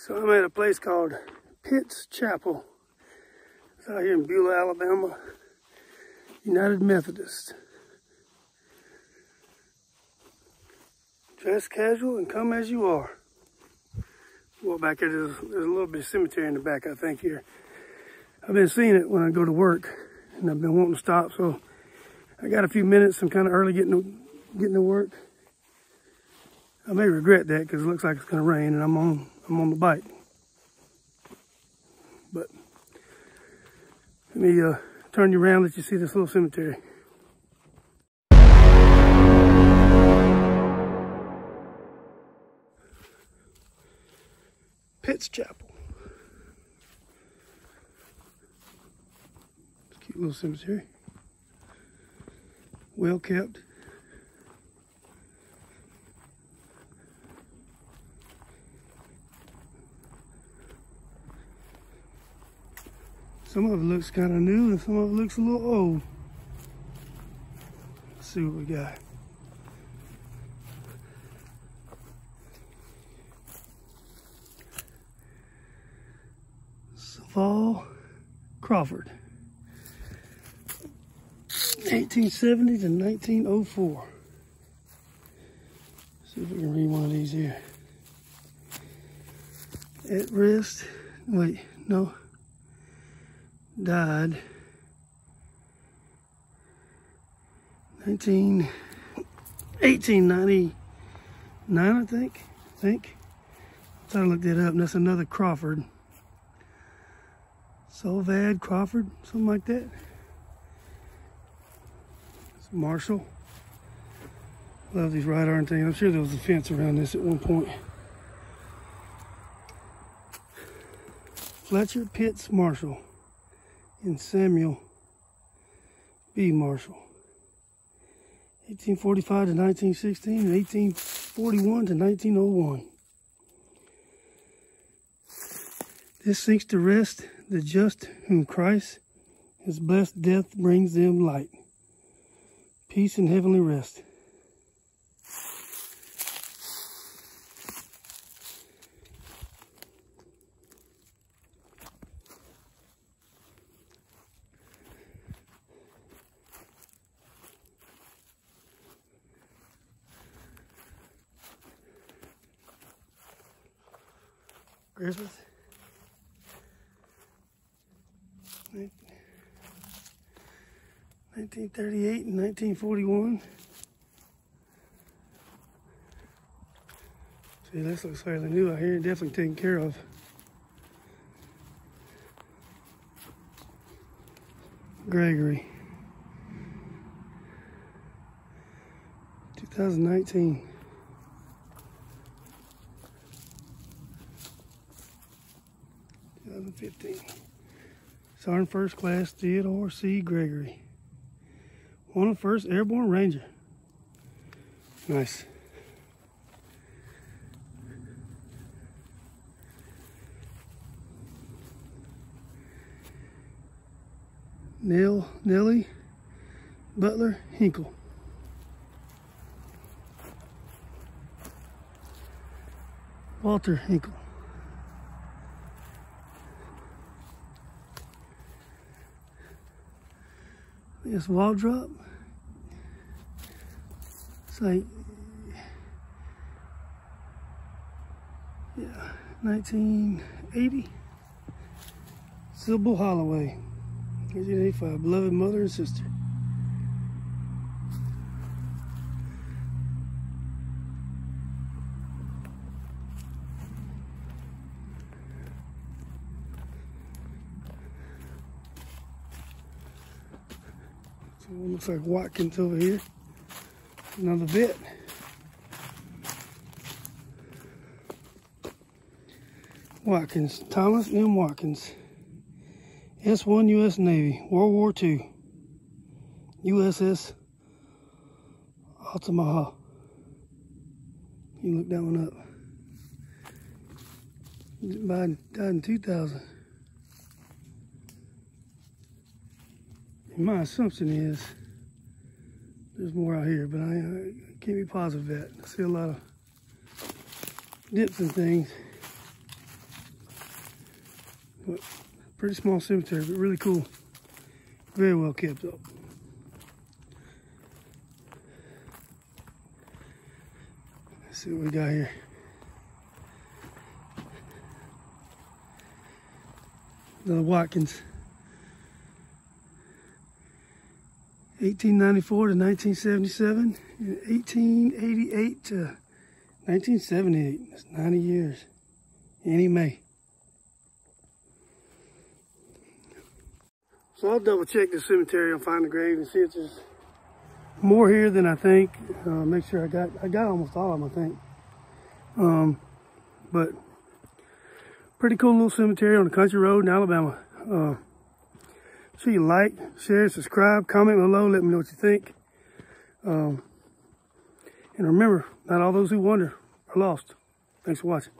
So I'm at a place called Pitts Chapel. It's out here in Beulah, Alabama. United Methodist. Dress casual and come as you are. Walk back here, there's, there's a little bit of cemetery in the back, I think, here. I've been seeing it when I go to work, and I've been wanting to stop, so I got a few minutes. I'm kind of early getting to, getting to work. I may regret that because it looks like it's going to rain, and I'm on I'm on the bike. But let me uh, turn you around, let you see this little cemetery. Pitts Chapel. Cute little cemetery. Well kept. Some of it looks kind of new and some of it looks a little old. Let's see what we got. Saval Crawford. 1870 to 1904. See if we can read one of these here. At rest, wait, no, died 19, 1899, I think. I think. I thought I looked that up, and that's another Crawford. Solvad Crawford, something like that. It's Marshall. Love these wrought iron things. I'm sure there was a fence around this at one point. Fletcher Pitts Marshall and Samuel B. Marshall. 1845 to 1916 and 1841 to 1901. This sinks to rest the just whom Christ his blessed death brings them light. Peace and heavenly rest. Griffith. 1938 and 1941. See, this looks fairly new out here. Definitely taken care of. Gregory. 2019. Fifteen. Sergeant First Class Theodore C. Gregory. One of First Airborne Ranger. Nice. Neil, Nellie, Butler, Hinkle. Walter Hinkle. This wall drop. It's like, yeah, 1980. Sybil Holloway, 1985, beloved mother and sister. Looks like Watkins over here. Another bit. Watkins, Thomas M. Watkins. S-1 U.S. Navy, World War II. USS Altamaha. You look that one up. Died, died in 2000. My assumption is there's more out here, but I, I can't be positive that. I see a lot of dips and things. But pretty small cemetery, but really cool. Very well kept up. Let's see what we got here. The Watkins. 1894 to 1977, and 1888 to 1978. That's 90 years. Annie Mae. So I'll double check the cemetery and find the grave and see if there's more here than I think. Uh, make sure I got I got almost all of them, I think. Um, but pretty cool little cemetery on the country road in Alabama. Uh, so you like, share, subscribe, comment below, let me know what you think. Um, and remember, not all those who wander are lost. Thanks for watching.